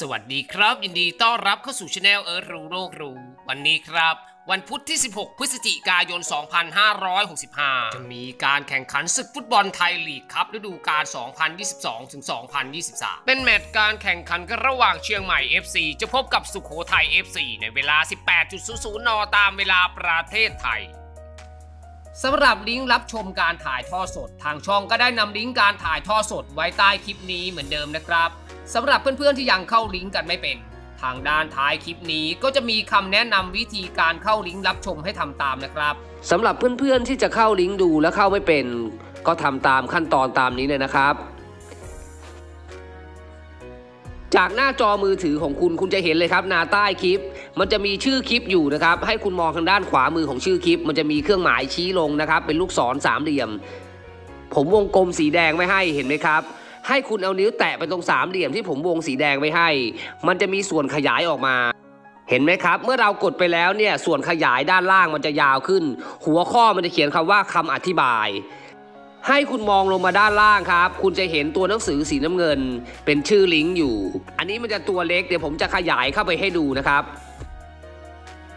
สวัสดีครับ ยินดีต้อนรับเข้าสู่ช anel เออรู้โรครู้วันนี้ครับ วันพุธที่ 16 พฤศจิกายน 2565 จะมีการแข่งขันศึกฟุตบอลไทยลีกครับฤดูกาล 2022ถึง2023 เป็นแมตช์การแข่งขันกันระหว่างเชียงใหม่ FC จะพบกับสุโขทัย FC ในเวลา 18.00 น ตามเวลาประเทศไทย สำหรับลิงก์รับชมการถ่ายทอดสด ทางช่องก็ได้นำลิงก์การถ่ายทอดสดไว้ใต้คลิปนี้เหมือนเดิมนะครับสำหรับเพื่อนๆที่ยังเข้าลิงก์กันไม่เป็น ทางด้านท้ายคลิปนี้ก็จะมีคำแนะนำวิธีการเข้าลิงก์รับชมให้ทำตามนะครับสำหรับเพื่อนๆที่จะเข้าลิงก์ดูและเข้าไม่เป็น ก็ทำตามขั้นตอนตามนี้เลยนะครับ จากหน้าจอมือถือของคุณคุณจะเห็นเลยครับหน้าใต้คลิป มันจะมีชื่อคลิปอยู่นะครับให้คุณมองทางด้านขวามือของชื่อคลิป มันจะมีเครื่องหมายชี้ลงนะครับ เป็นลูกศรสามเหลี่ยม ผมวงกลมสีแดงไว้ให้เห็นไหมครับ ให้คุณเอานิ้วแตะไปตรงสามเหลี่ยมที่ผมวงสีแดงไว้ให้ มันจะมีส่วนขยายออกมาเห็นไหมครับ เมื่อเรากดไปแล้วเนี่ยส่วนขยายด้านล่างมันจะยาวขึ้น หัวข้อมันจะเขียนคำว่าคำอธิบาย ให้คุณมองลงมาด้านล่างครับ คุณจะเห็นตัวหนังสือสีน้ำเงิน เป็นชื่อลิงก์อยู่ อันนี้มันจะตัวเล็กเดี๋ยวผมจะขยายเข้าไปให้ดูนะครับ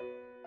うん。